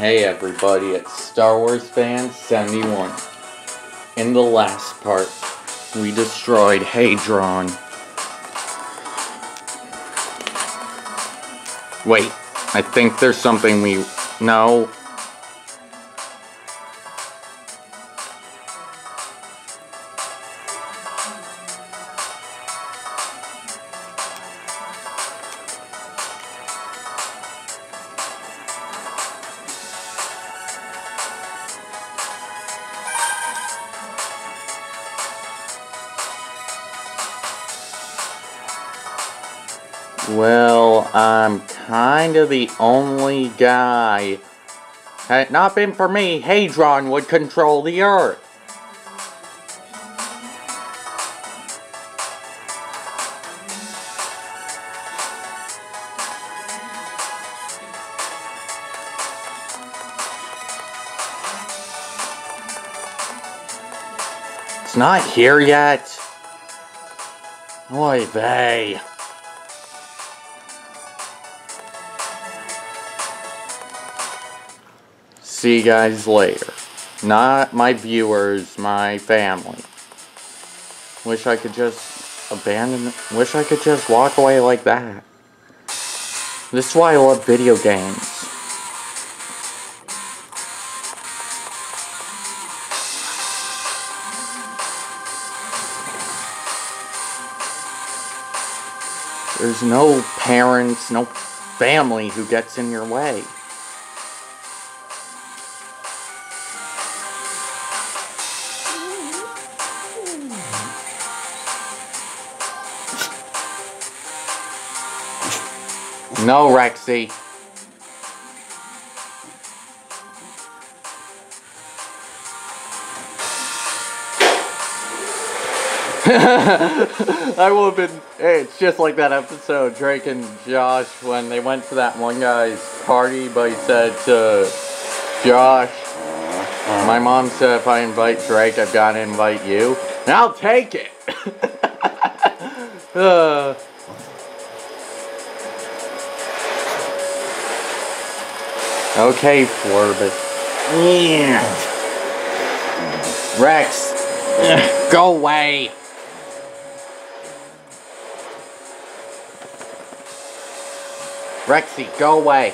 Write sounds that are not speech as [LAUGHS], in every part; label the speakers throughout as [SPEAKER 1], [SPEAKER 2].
[SPEAKER 1] Hey everybody, it's Star Wars Fan 71. In the last part, we destroyed Hadron. Wait, I think there's something we... No. Well, I'm kind of the only guy. Had it not been for me, Hadron would control the Earth. It's not here yet. Oy vey. See you guys later. Not my viewers, my family. Wish I could just abandon. Wish I could just walk away like that. This is why I love video games. There's no parents, no family who gets in your way. No, Rexy. [LAUGHS] I would have been. Hey, it's just like that episode, Drake and Josh, when they went to that one guy's party, but he said to Josh, My mom said if I invite Drake, I've got to invite you. And I'll take it. [LAUGHS] uh, Okay, Forbes. Yeah. Rex, go away. Rexy, go away.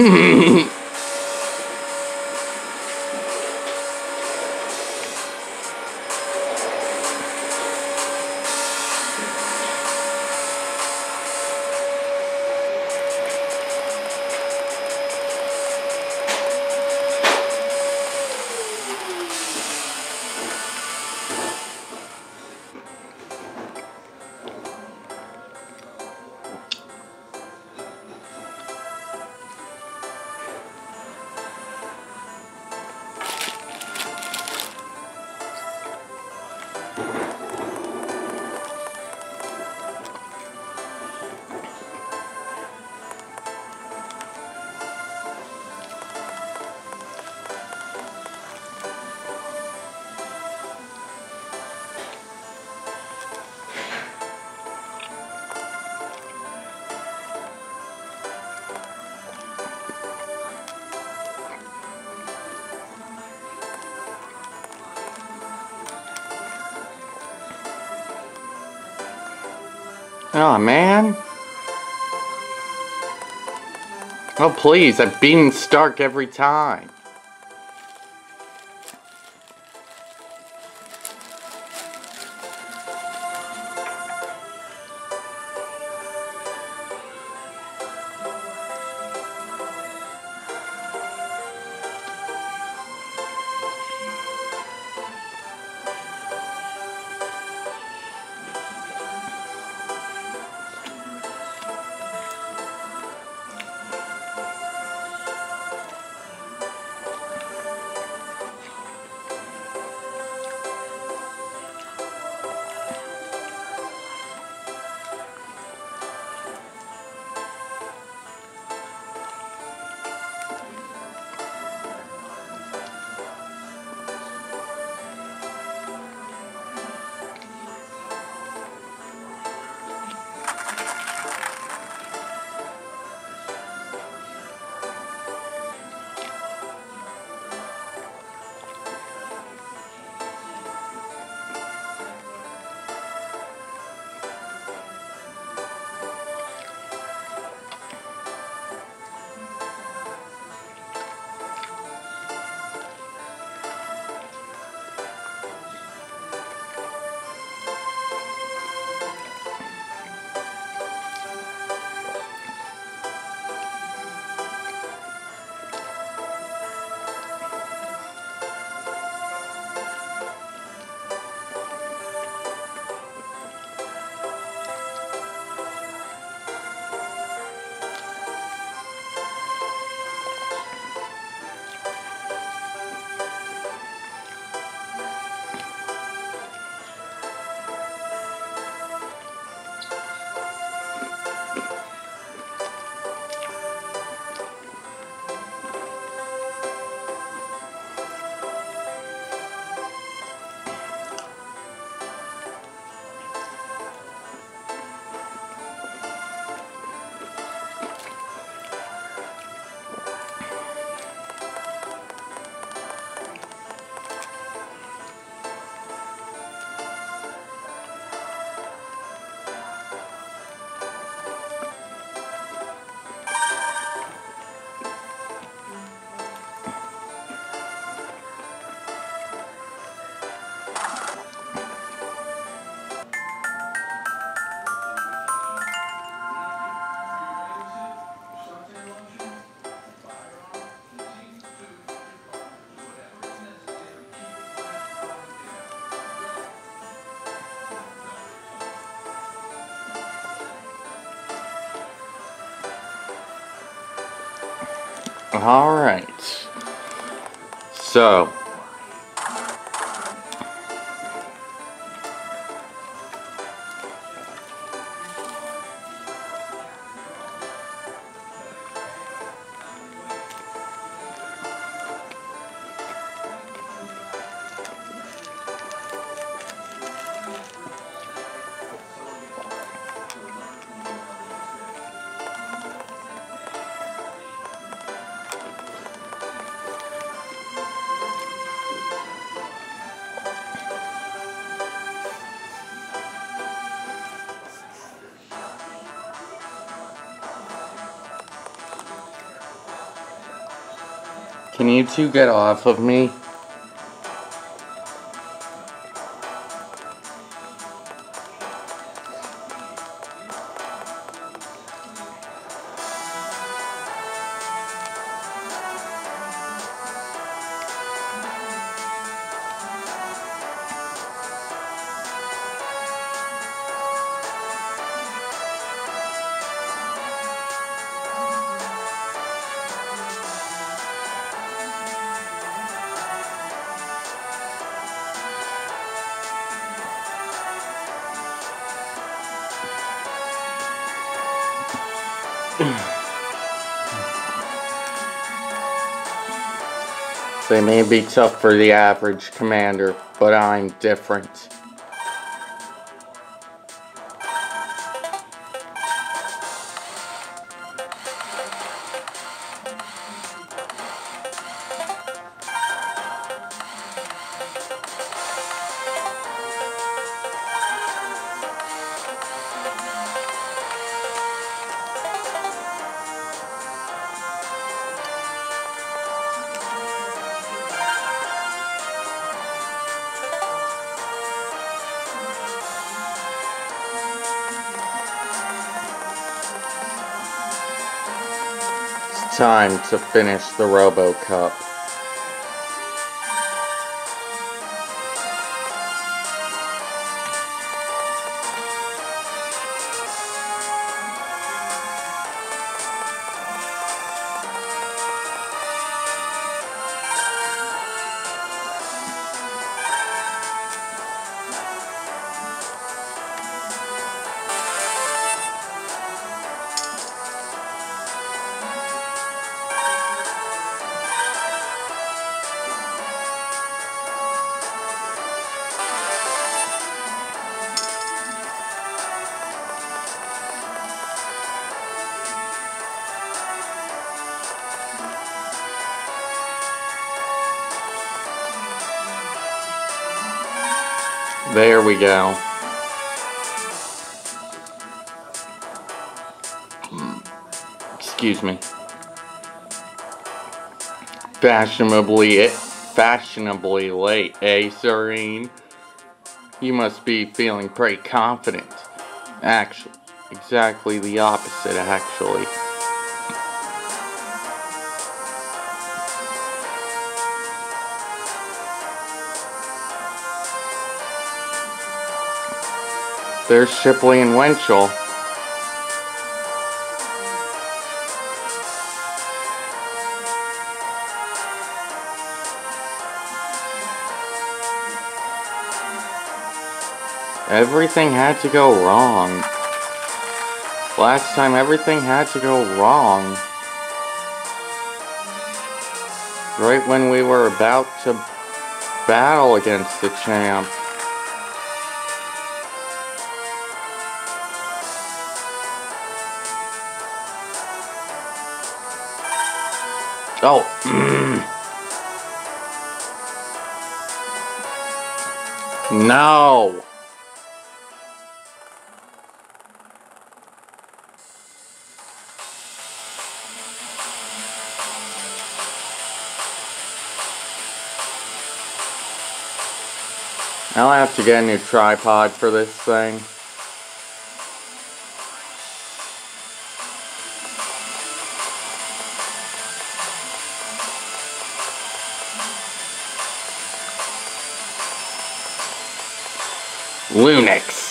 [SPEAKER 1] hmm. [LAUGHS] Oh man. Oh please, I've beaten Stark every time. Alright. So. Can you two get off of me? They may be tough for the average commander, but I'm different. Time to finish the Robo There we go. Excuse me. Fashionably, fashionably late, eh, Serene? You must be feeling pretty confident. Actually, exactly the opposite, actually. There's Shipley and Winchell. Everything had to go wrong. Last time everything had to go wrong. Right when we were about to battle against the champ. Oh. no. Now I'll have to get a new tripod for this thing. Lunix.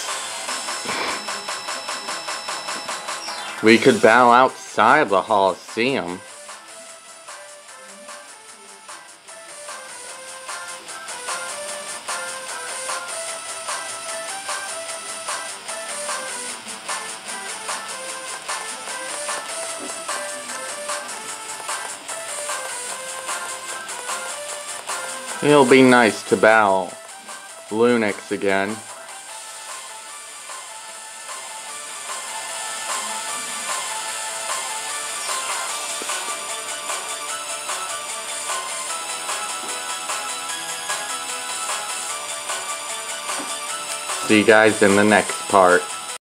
[SPEAKER 1] We could bow outside the Holosseum. It'll be nice to bow Lunix again. See you guys in the next part.